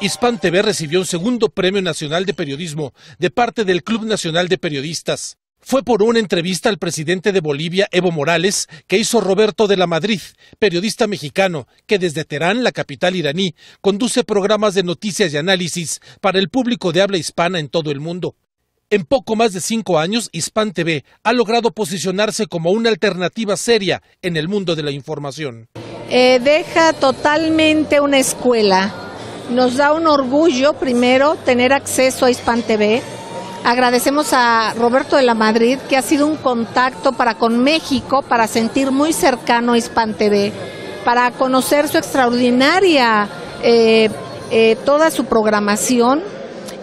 Hispan TV recibió un segundo Premio Nacional de Periodismo de parte del Club Nacional de Periodistas. Fue por una entrevista al presidente de Bolivia, Evo Morales, que hizo Roberto de la Madrid, periodista mexicano, que desde Teherán, la capital iraní, conduce programas de noticias y análisis para el público de habla hispana en todo el mundo. En poco más de cinco años, Hispan TV ha logrado posicionarse como una alternativa seria en el mundo de la información. Eh, deja totalmente una escuela. Nos da un orgullo, primero, tener acceso a Hispan TV. Agradecemos a Roberto de la Madrid, que ha sido un contacto para con México, para sentir muy cercano a Hispan TV, para conocer su extraordinaria, eh, eh, toda su programación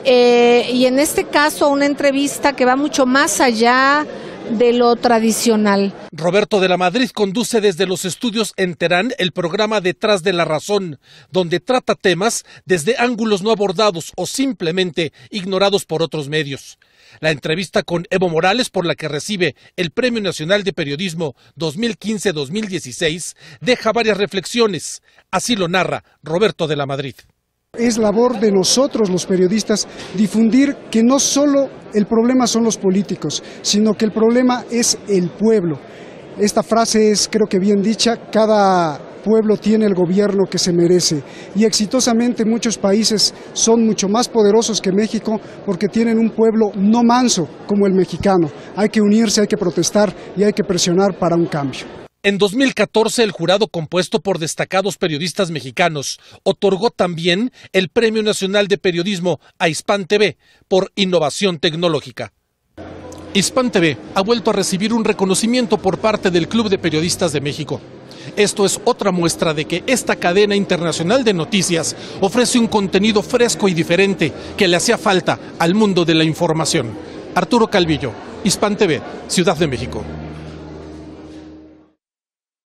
eh, y en este caso una entrevista que va mucho más allá de lo tradicional. Roberto de la Madrid conduce desde los estudios en Terán el programa Detrás de la Razón, donde trata temas desde ángulos no abordados o simplemente ignorados por otros medios. La entrevista con Evo Morales, por la que recibe el Premio Nacional de Periodismo 2015-2016, deja varias reflexiones. Así lo narra Roberto de la Madrid. Es labor de nosotros los periodistas difundir que no solo el problema son los políticos, sino que el problema es el pueblo. Esta frase es creo que bien dicha, cada pueblo tiene el gobierno que se merece y exitosamente muchos países son mucho más poderosos que México porque tienen un pueblo no manso como el mexicano. Hay que unirse, hay que protestar y hay que presionar para un cambio. En 2014, el jurado compuesto por destacados periodistas mexicanos otorgó también el Premio Nacional de Periodismo a Hispan TV por innovación tecnológica. Hispan TV ha vuelto a recibir un reconocimiento por parte del Club de Periodistas de México. Esto es otra muestra de que esta cadena internacional de noticias ofrece un contenido fresco y diferente que le hacía falta al mundo de la información. Arturo Calvillo, Hispan TV, Ciudad de México.